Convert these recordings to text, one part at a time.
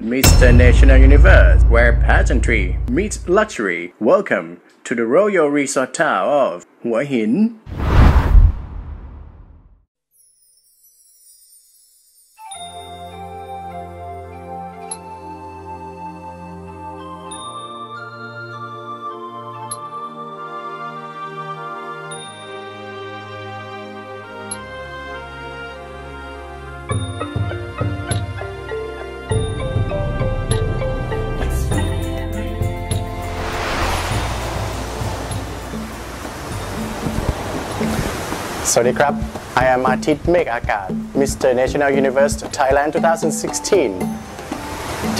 Mr. National Universe, where pageantry meets luxury. Welcome to the Royal Resort Town of Hua Hin. สวัสดีครับ I am อาทิตย์เมฆอากาศ Mr. National Universe Thailand 2016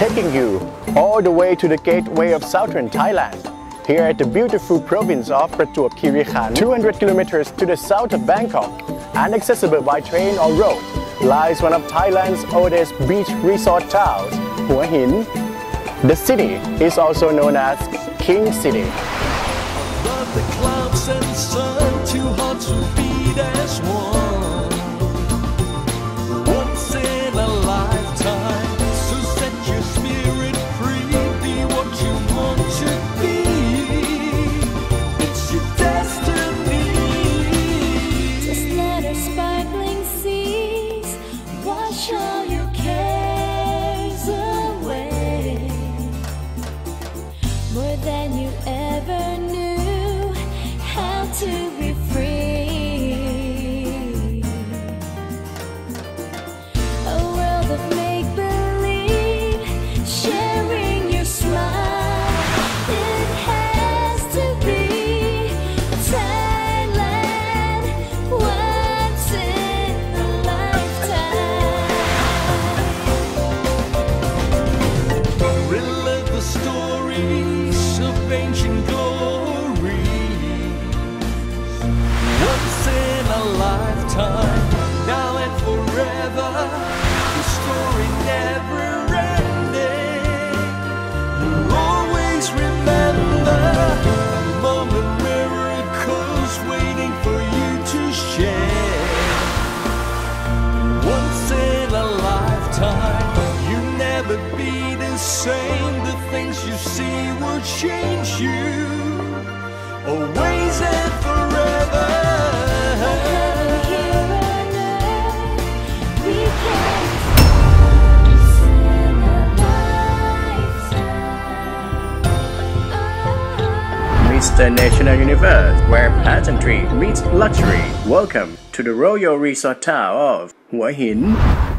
taking you all the way to the gateway of southern Thailand here at the beautiful province of Prachuap Khiri Khan 200 kilometers to the south of Bangkok and accessible by train or road lies one of Thailand's oldest beach resort towns Hua Hin the city is also known as King City than you ever knew how to be free. A world of make believe, sharing your smile. It has to be Thailand once in a lifetime. Relive the stories of ancient same. The things you see will change you, always and forever. Oh. Mr. National Universe, where pageantry meets luxury. Welcome to the Royal Resort Town of Hua Hin.